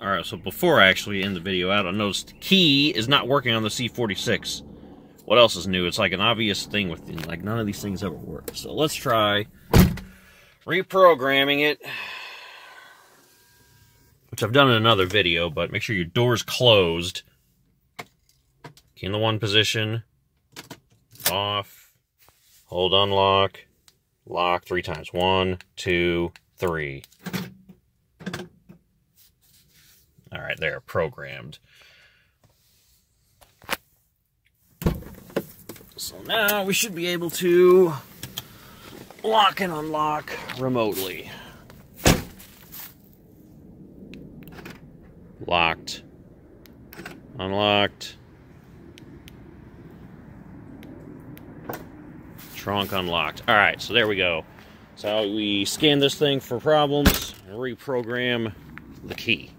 Alright, so before I actually end the video out, I noticed the key is not working on the E46. What else is new? It's like an obvious thing with like none of these things ever work. So let's try reprogramming it. Which I've done in another video, but make sure your door's closed. Key in the one position. Off. Hold unlock. Lock three times. One, two, three. All right, they're programmed. So now we should be able to lock and unlock remotely. Locked. Unlocked. Trunk unlocked. All right, so there we go. So we scan this thing for problems and reprogram the key.